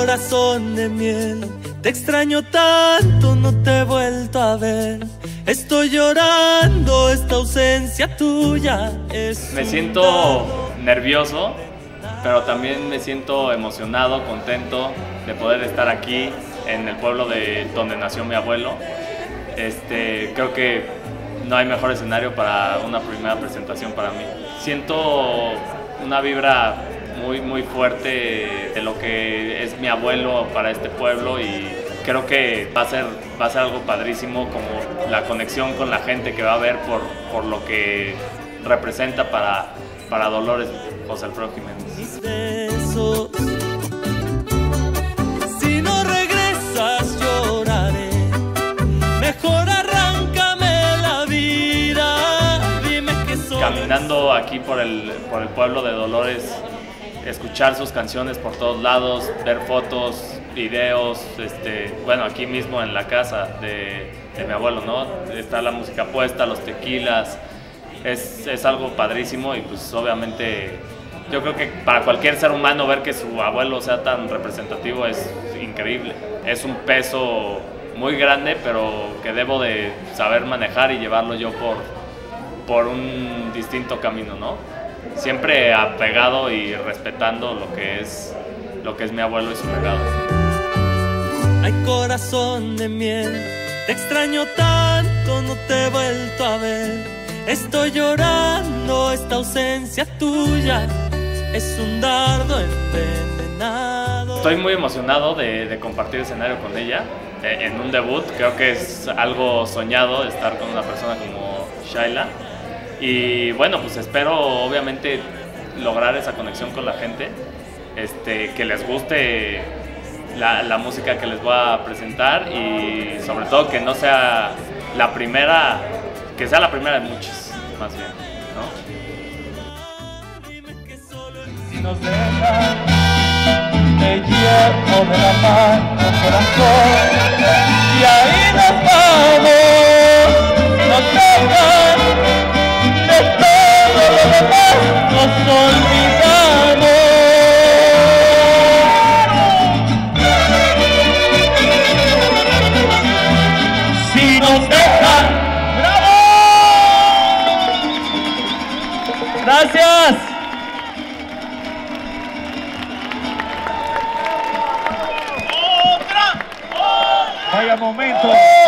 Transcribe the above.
Corazón de miel, te extraño tanto, no te he vuelto a ver. Estoy llorando, esta ausencia tuya es. Me siento nervioso, pero también me siento emocionado, contento de poder estar aquí en el pueblo de donde nació mi abuelo. Este, creo que no hay mejor escenario para una primera presentación para mí. Siento una vibra muy, muy fuerte de lo que es mi abuelo para este pueblo y creo que va a ser, va a ser algo padrísimo como la conexión con la gente que va a ver por, por lo que representa para, para Dolores José Alfredo Jiménez. Caminando aquí por el, por el pueblo de Dolores, escuchar sus canciones por todos lados, ver fotos, videos, este, bueno, aquí mismo en la casa de, de mi abuelo, ¿no? Está la música puesta, los tequilas, es, es algo padrísimo y pues obviamente yo creo que para cualquier ser humano ver que su abuelo sea tan representativo es increíble. Es un peso muy grande, pero que debo de saber manejar y llevarlo yo por, por un distinto camino, ¿no? Siempre apegado y respetando lo que es, lo que es mi abuelo y su legado. Ay, corazón de miel, te extraño tanto, no te he vuelto a ver. Estoy llorando, esta ausencia tuya es un dardo envenenado. Estoy muy emocionado de, de compartir escenario con ella eh, en un debut. Creo que es algo soñado estar con una persona como Shaila. Y bueno, pues espero obviamente lograr esa conexión con la gente, este, que les guste la, la música que les voy a presentar y sobre todo que no sea la primera, que sea la primera de muchas, más bien. ¿no? Te llevo de la Gracias. Vaya momento.